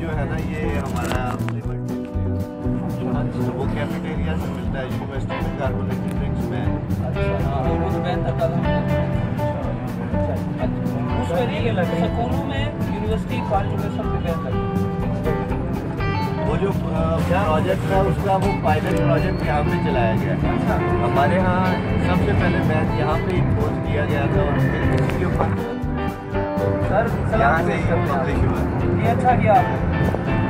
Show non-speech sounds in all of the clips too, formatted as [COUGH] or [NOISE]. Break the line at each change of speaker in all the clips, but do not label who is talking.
जो है ना ये हमारा तो वो कैफेटेरिया से मिलता है यूनिवर्सिटी में कार्बोनेटेड ड्रिंक्स बैन
उसमें नहीं लेना स्कूलों में यूनिवर्सिटी कॉलेज में सब पे बैन
वो जो प्रोजेक्ट था उसका वो पायलट प्रोजेक्ट यहाँ पे चलाया गया हमारे यहाँ सबसे पहले बैन यहाँ पे इम्पोज किया गया था और फिर इसके ऊपर
सर
यहाँ से ही
ये अच्छा किया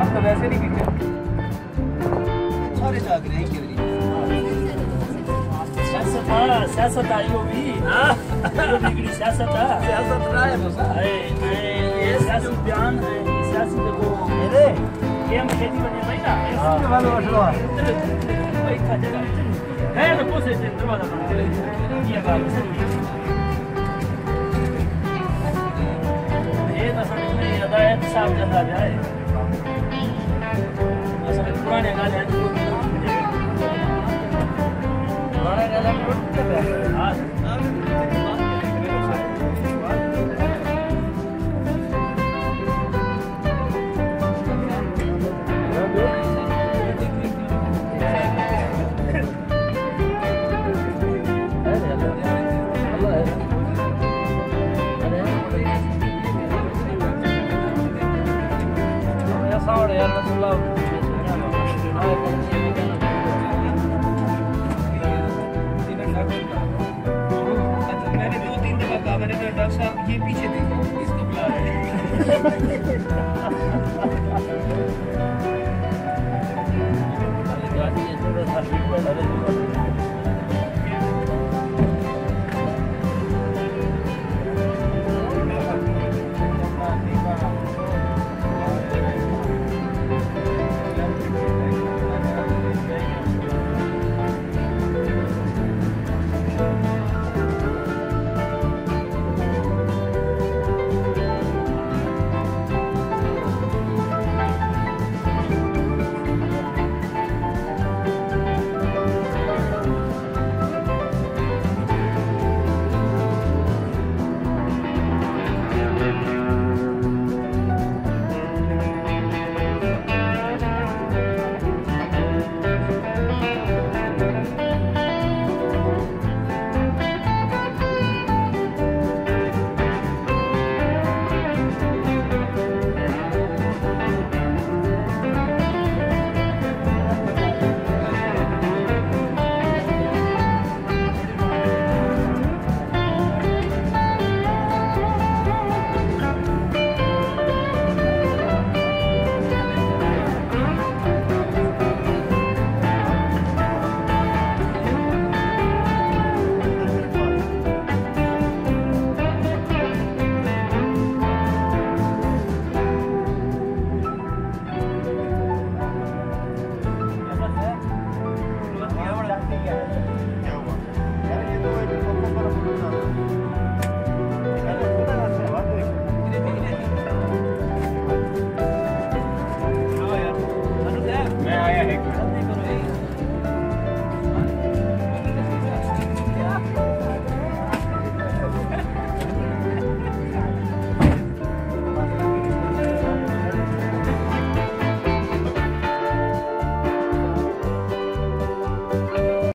हम तो वैसे नहीं पीते। सारे जाग रहे हैं
ha siyaasat ayo bi ha ayo bigri siyaasat
सियासत रहा है
siyaasat को
मेरे।
ये खेती बने भाई ना।
इसके वाले मसला
भाई था जगह। है ना पोसे से दरवाज़ा बंद ये बात साफ़ जल्दा जाए। पुराने गाने
sorry, I don't
love
मैंने दो तीन दफ़ा कहा मैंने कहा पीछे [LAUGHS]